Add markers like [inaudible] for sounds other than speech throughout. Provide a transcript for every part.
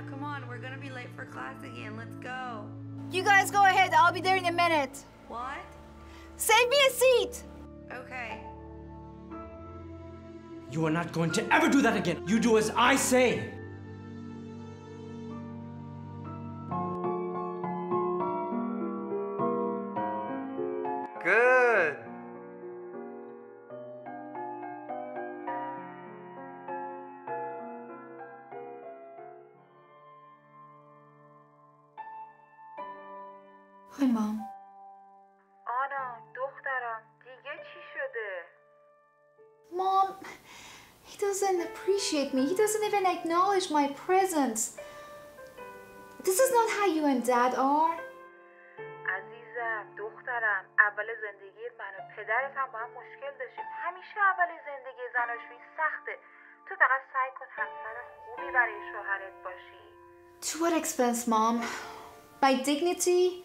Anna, come on. We're gonna be late for class again. Let's go. You guys go ahead. I'll be there in a minute. What? Save me a seat. Okay. You are not going to ever do that again. You do as I say. Mom. آنا دخترم دیگه چی شده؟ Mom, he doesn't appreciate me. He doesn't even acknowledge my presence. This is not how you and Dad are. عزیزم دخترم اول زندگی من و پدرت هم با هم مشکل داشتیم همیشه اول زندگی زناشویی سخته تو فقط سعی کن همسر خوبی برای شوهرت باشی To what expense, Mom? My dignity?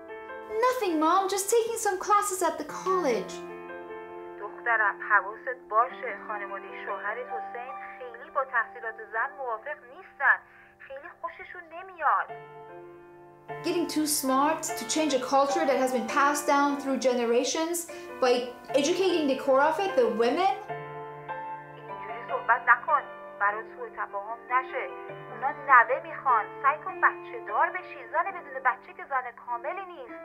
Nothing, Mom. Just taking some classes at the college. دخترم حواست باشه خانواده شوهرت حسین خیلی با تحصیلات زن موافق نیستن خیلی خوششون نمیاد Getting too smart to change a culture that has been passed down through generations by educating the core of it, the women. اینجوری صحبت نکن برات سوء تفاهم نشه اونا نوه میخوان سعی کن بچه دار بشی زن بدون بچه که زن کاملی نیست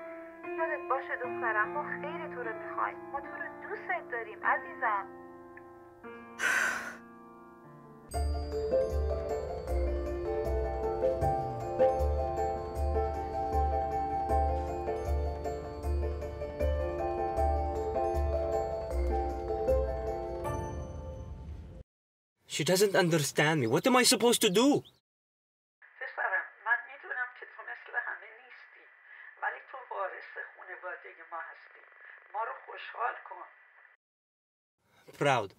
یادت باشه دخترم ما خیر تو رو می‌خوایم ما تو رو دوست داریم عزیزم She doesn't understand me. What am I supposed to do? Proud.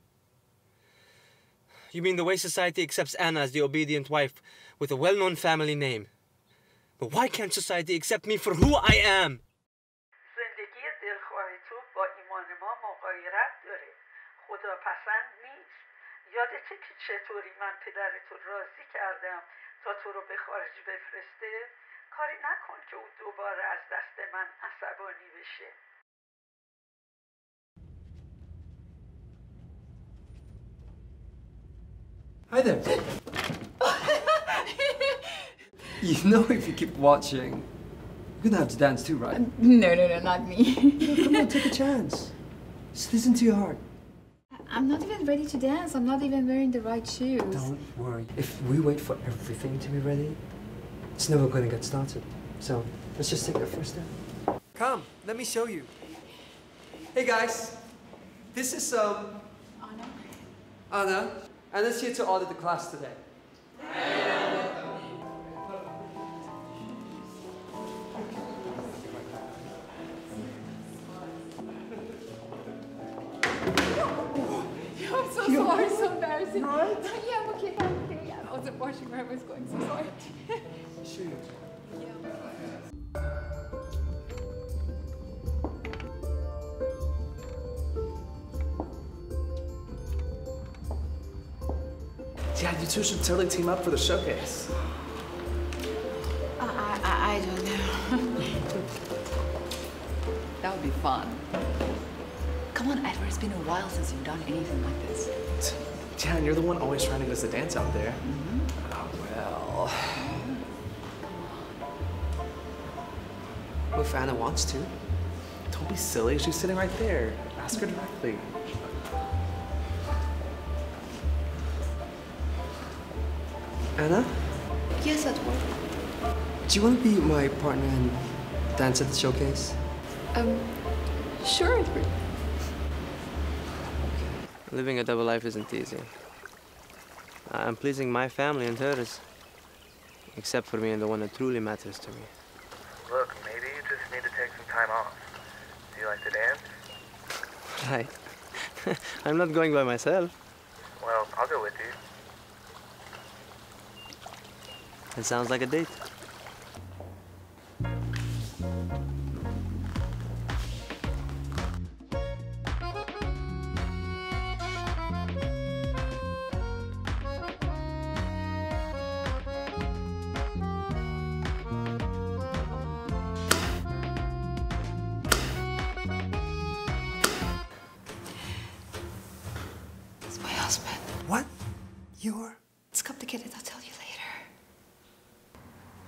You mean the way society accepts Anna as the obedient wife with a well known family name? But why can't society accept me for who I am? زندگی دلخواه تو با ایمان ما مغایرت داره خدا پسند نیست یادته که چطوری من پدرتو راضی کردم تا تو رو به خارج بفرسته کاری نکن که او دوباره از دست من عصبانی بشه Hi there. [laughs] you know if you keep watching, you're gonna have to dance too, right? No, no, no, not me. Come on, take a [laughs] chance. Just listen to your heart. I'm not even ready to dance. I'm not even wearing the right shoes. Don't worry. If we wait for everything to be ready, it's never gonna get started. So let's just take the first step. Come, let me show you. Hey guys, this is um Anna. Anna. Anna's here to order the class today. I'm so sorry, so embarrassing. Right? Yeah, I'm okay, I'm okay. Yeah, I wasn't watching where I was going, so sorry. Shoot. Yeah, you two should totally team up for the showcase. I, I, I don't know. [laughs] That would be fun. Come on, Edward, it's been a while since you've done anything like this. Jan, you're the one always trying to get us to dance out there. Oh well. What if Anna wants to? Don't be silly. She's sitting right there. Ask her directly. Anna, Yes, Edward. do you want to be my partner and dance at the showcase? Um, sure, Edward. Living a double life isn't easy. I'm pleasing my family and hers. Except for me and the one that truly matters to me. Look, maybe you just need to take some time off. Do you like to dance? [laughs] Right. [laughs] I'm not going by myself. Well, I'll go with you. It sounds like a date.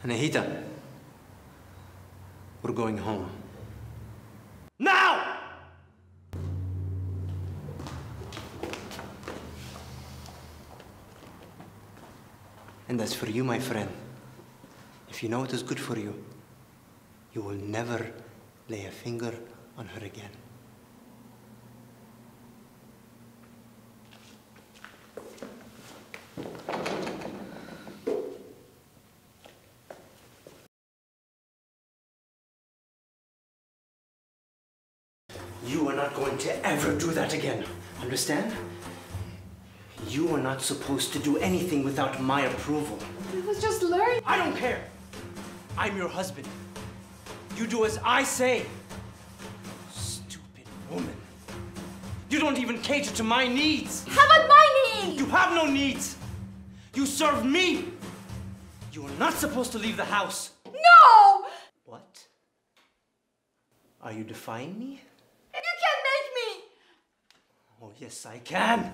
Anahita, we're going home. Now! And as for you, my friend, if you know what is good for you, you will never lay a finger on her again. You are not going to ever do that again. Understand? You are not supposed to do anything without my approval. It was just learn. I don't care. I'm your husband. You do as I say. Stupid woman. You don't even cater to my needs. How about my need? You have no needs. You serve me. You are not supposed to leave the house. No! What? Are you defying me? You can't make me! Oh, yes, I can.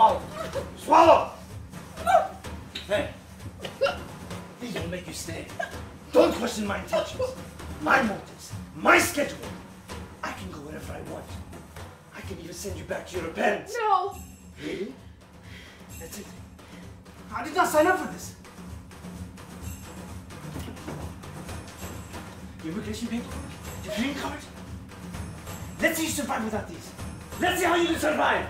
Swallow! Swallow! Hey! These will make you stay. Don't question my intentions, my motives, my schedule. I can go wherever I want. I can even send you back to your parents. No! Really? That's it. I did not sign up for this. Your immigration paperwork, your green card. Let's see you survive without these. Let's see how you survive.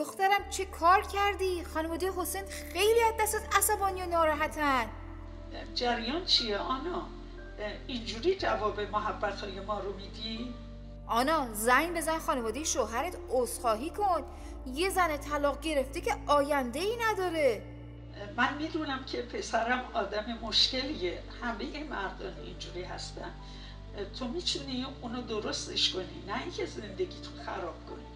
دخترم چه کار کردی؟ خانواده حسین خیلی از دستت عصبانی و ناراحتن. جریان چیه آنا؟ اینجوری جواب محبت های ما رو میدی؟ آنا زنگ بزن خانواده شوهرت عذرخواهی کن. یه زن طلاق گرفته که آینده ای نداره. من می‌دونم که پسرم آدم مشکلیه. همه مردان اینجوری هستن. تو می‌تونی اونو درستش کنی نه اینکه زندگی تو خراب کنی.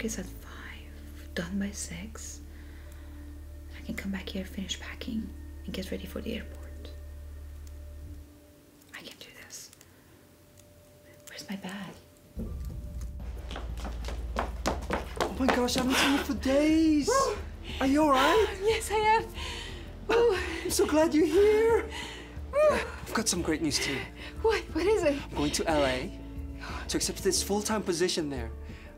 Is at five, done by six. I can come back here, finish packing, and get ready for the airport. I can do this. Where's my bag? Oh my gosh, I haven't seen you for days. Are you alright? [gasps] Yes, I am. Oh, [gasps] I'm so glad you're here. I've got some great news too. What? What is it? I'm going to LA to accept this full-time position there.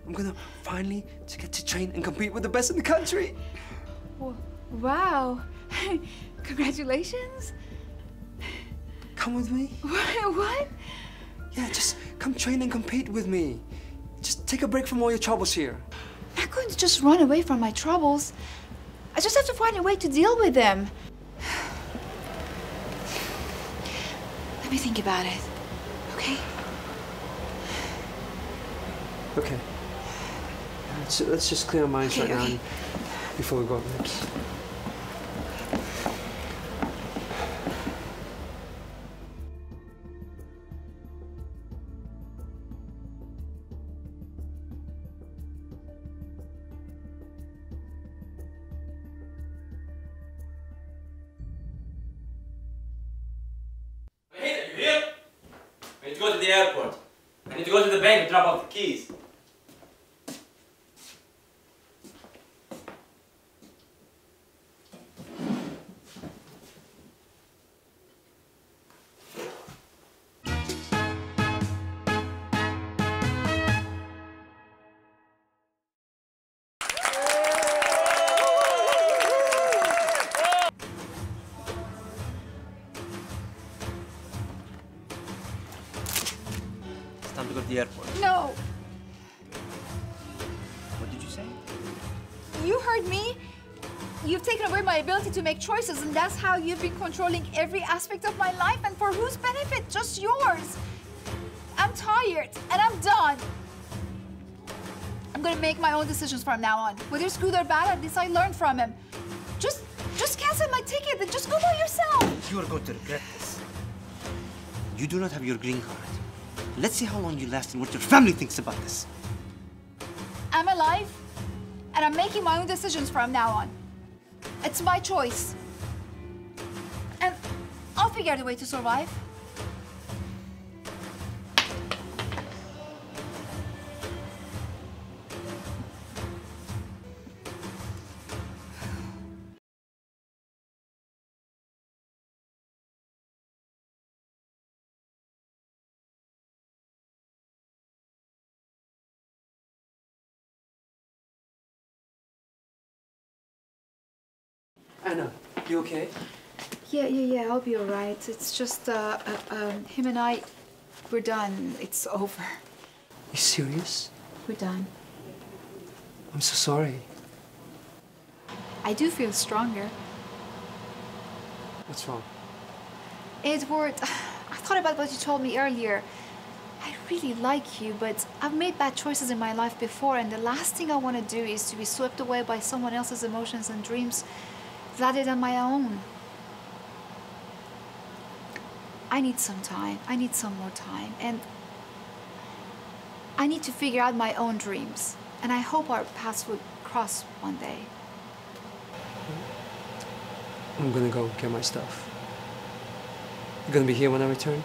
I'm gonna finally to get to train and compete with the best in the country. Wow. [laughs] Congratulations. Come with me. What? [laughs] What? Yeah, just come train and compete with me. Just take a break from all your troubles here. I'm not going to just run away from my troubles. I just have to find a way to deal with them. [sighs] Let me think about it. Okay? Okay. Let's, let's just clear our minds Okay, right now okay. and- before we go up next. Hey, you here? I need to go to the airport. I need to go to the bank and drop off the keys. To go to the airport. No. What did you say? You heard me. You've taken away my ability to make choices, and that's how you've been controlling every aspect of my life. And for whose benefit? Just yours. I'm tired, and I'm done. I'm gonna make my own decisions from now on. Whether it's good or bad, at least I learned from him. Just, just cancel my ticket and just go by yourself. You are going to regret this. You do not have your green card. Let's see how long you last and what your family thinks about this. I'm alive, and I'm making my own decisions from now on. It's my choice. And I'll figure out a way to survive. Anna, you okay? Yeah, yeah, yeah, I'll be all right. It's just, uh, uh um, him and I, we're done. It's [laughs] over. You serious? We're done. I'm so sorry. I do feel stronger. What's wrong? Edward, [sighs] I thought about what you told me earlier. I really like you, but I've made bad choices in my life before, and the last thing I want to do is to be swept away by someone else's emotions and dreams rather than my own. I need some time. I need some more time. And I need to figure out my own dreams. And I hope our paths would cross one day. I'm gonna go get my stuff. You're gonna be here when I return?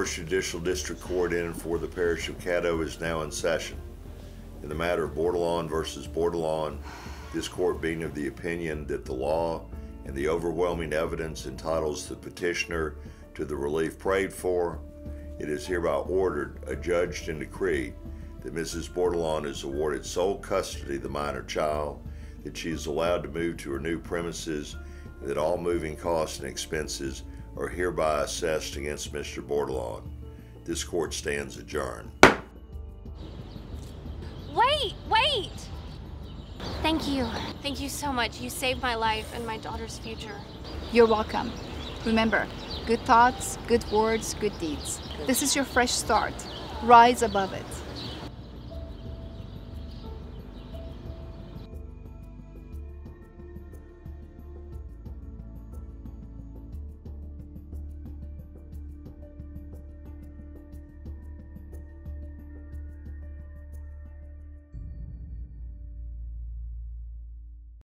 First Judicial District Court in and for the Parish of Caddo is now in session. In the matter of Bordelon versus Bordelon, this court being of the opinion that the law and the overwhelming evidence entitles the petitioner to the relief prayed for, it is hereby ordered, adjudged, and decreed that Mrs. Bordelon is awarded sole custody of the minor child, that she is allowed to move to her new premises, and that all moving costs and expenses are hereby assessed against Mr. Bordelon. This court stands adjourned. Wait, wait! Thank you. Thank you so much. You saved my life and my daughter's future. You're welcome. Remember, good thoughts, good words, good deeds. This is your fresh start. Rise above it.